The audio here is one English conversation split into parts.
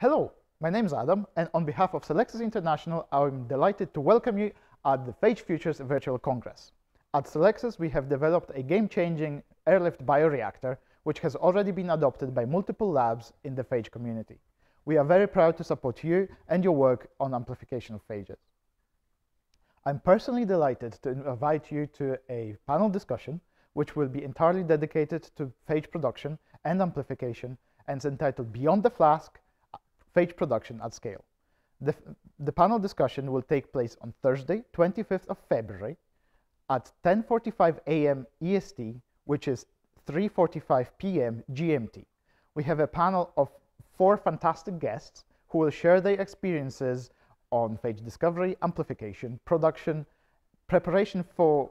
Hello, my name is Adam, and on behalf of Cellexus International, I'm delighted to welcome you at the Phage Futures Virtual Congress. At Cellexus, we have developed a game-changing airlift bioreactor, which has already been adopted by multiple labs in the phage community. We are very proud to support you and your work on amplification of phages. I'm personally delighted to invite you to a panel discussion which will be entirely dedicated to phage production and amplification and is entitled Beyond the Flask, Phage Production at Scale. The, the panel discussion will take place on Thursday, 25th of February at 10.45 a.m. EST, which is 3.45 p.m. GMT. We have a panel of four fantastic guests who will share their experiences on phage discovery, amplification, production, preparation for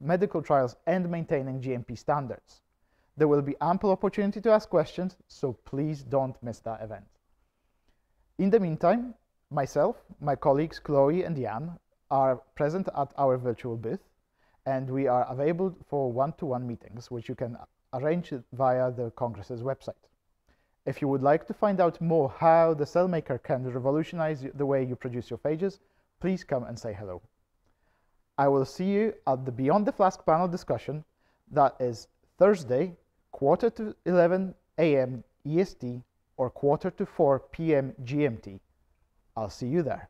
medical trials, and maintaining GMP standards. There will be ample opportunity to ask questions, so please don't miss that event. In the meantime, myself, my colleagues Chloe and Jan are present at our virtual booth, and we are available for one-to-one -one meetings, which you can arrange via the Congress's website. If you would like to find out more how the CellMaker can revolutionize the way you produce your phages, please come and say hello. I will see you at the Beyond the Flask panel discussion that is Thursday, quarter to 11 a.m. EST or quarter to 4 p.m. GMT. I'll see you there.